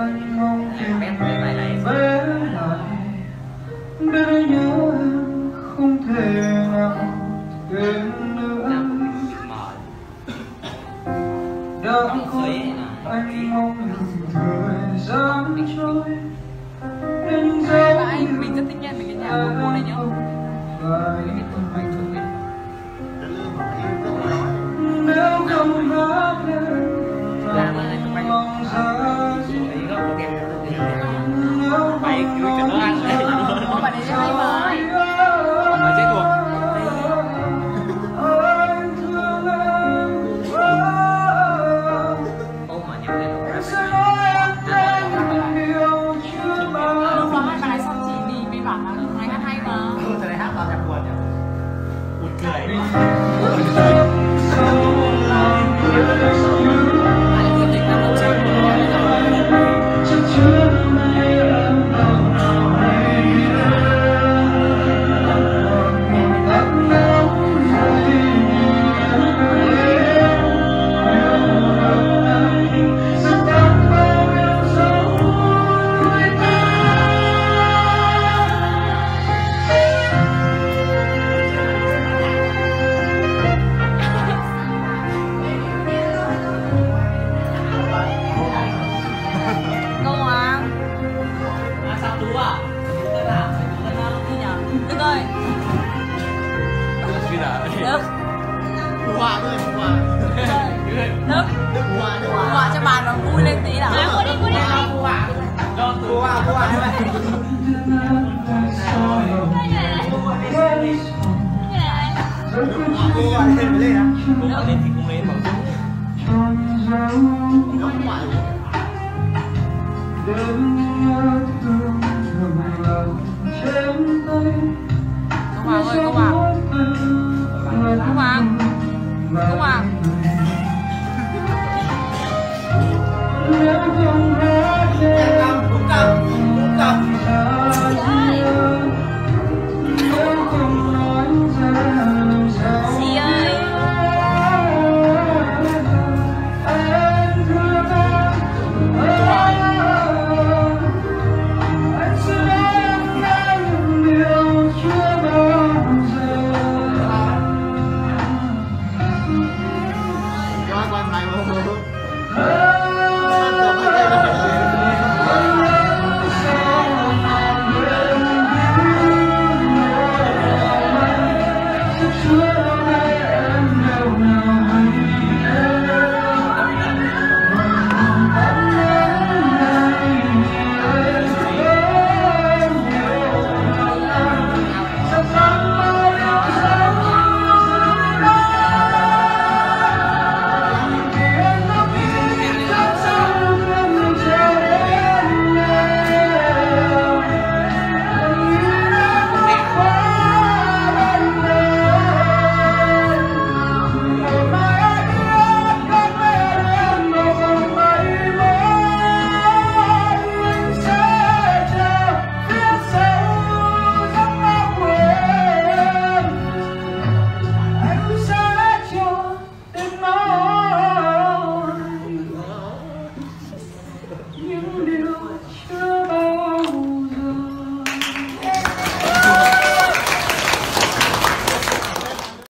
anh mong em sẽ lại để nhớ em không thể nào thêm nữa đã có anh mong được thời gian trôi. Đến giống như anh mình rất thích nghe mình cái nhà của cô này nhá. はい。Đức Đức Hòa thôi, Đức Hòa Đức Đức Hòa, Đức Hòa Hòa cho bà nó vui lên tí nào. Hòa đi, Hòa đi Hòa, Hòa, Hòa như vậy Cô Hòa lên mới lên á Cô Hòa lên thì không lên bảo Đức Hòa Đức Hòa Không!